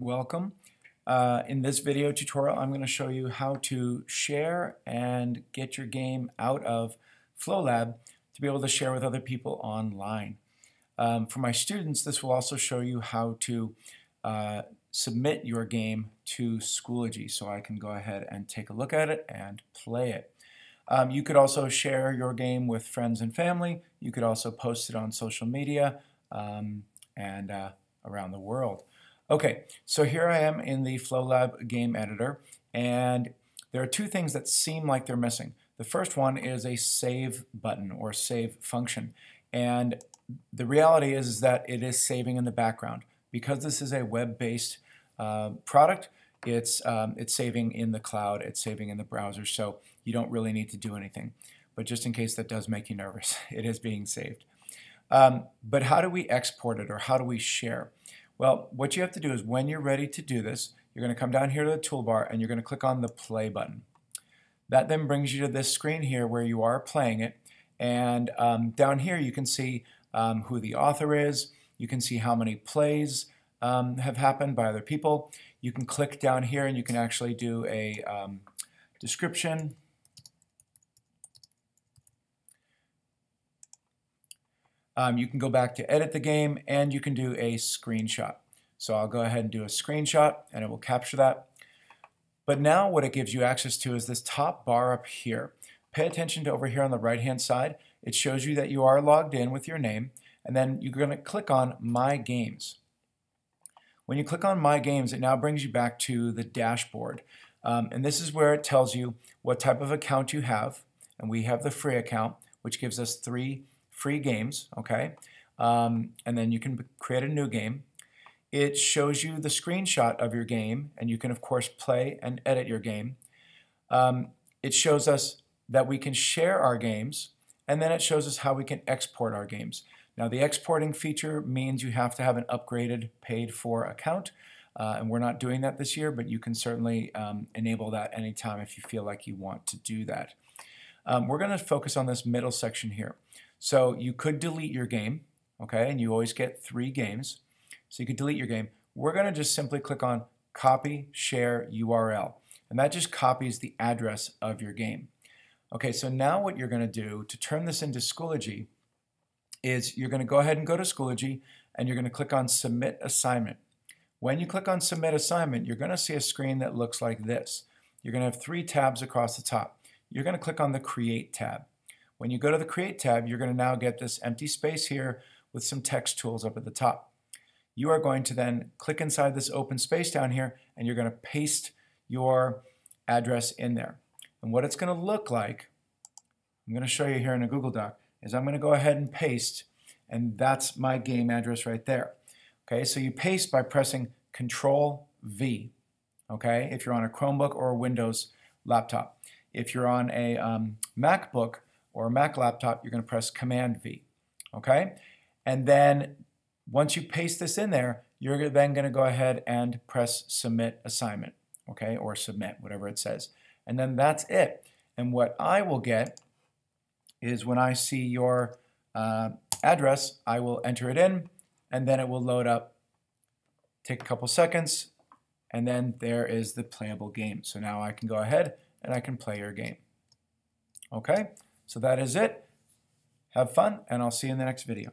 Welcome. Uh, in this video tutorial I'm going to show you how to share and get your game out of FlowLab to be able to share with other people online. Um, for my students this will also show you how to uh, submit your game to Schoology so I can go ahead and take a look at it and play it. Um, you could also share your game with friends and family. You could also post it on social media um, and uh, around the world. Okay, so here I am in the FlowLab game editor, and there are two things that seem like they're missing. The first one is a save button or save function, and the reality is, is that it is saving in the background. Because this is a web-based uh, product, it's, um, it's saving in the cloud, it's saving in the browser, so you don't really need to do anything. But just in case that does make you nervous, it is being saved. Um, but how do we export it or how do we share? Well, what you have to do is when you're ready to do this, you're going to come down here to the toolbar and you're going to click on the play button. That then brings you to this screen here where you are playing it. And um, down here you can see um, who the author is. You can see how many plays um, have happened by other people. You can click down here and you can actually do a um, description. Um, you can go back to edit the game and you can do a screenshot. So I'll go ahead and do a screenshot and it will capture that. But now what it gives you access to is this top bar up here. Pay attention to over here on the right hand side. It shows you that you are logged in with your name and then you're going to click on My Games. When you click on My Games it now brings you back to the dashboard. Um, and this is where it tells you what type of account you have and we have the free account which gives us three free games, okay? Um, and then you can create a new game. It shows you the screenshot of your game, and you can, of course, play and edit your game. Um, it shows us that we can share our games, and then it shows us how we can export our games. Now, the exporting feature means you have to have an upgraded paid-for account, uh, and we're not doing that this year, but you can certainly um, enable that anytime if you feel like you want to do that. Um, we're going to focus on this middle section here. So you could delete your game, okay, and you always get three games. So you could delete your game. We're going to just simply click on copy share URL, and that just copies the address of your game. Okay, so now what you're going to do to turn this into Schoology is you're going to go ahead and go to Schoology and you're going to click on Submit Assignment. When you click on Submit Assignment, you're going to see a screen that looks like this. You're going to have three tabs across the top. You're going to click on the Create tab. When you go to the Create tab, you're going to now get this empty space here with some text tools up at the top. You are going to then click inside this open space down here and you're going to paste your address in there. And what it's going to look like, I'm going to show you here in a Google Doc, is I'm going to go ahead and paste and that's my game address right there. Okay, so you paste by pressing Control V. Okay, if you're on a Chromebook or a Windows laptop. If you're on a um, MacBook, or a Mac laptop, you're going to press Command V. Okay? And then once you paste this in there, you're then going to go ahead and press Submit Assignment. Okay? Or Submit, whatever it says. And then that's it. And what I will get is when I see your uh, address, I will enter it in, and then it will load up. Take a couple seconds, and then there is the playable game. So now I can go ahead and I can play your game. Okay? So that is it. Have fun, and I'll see you in the next video.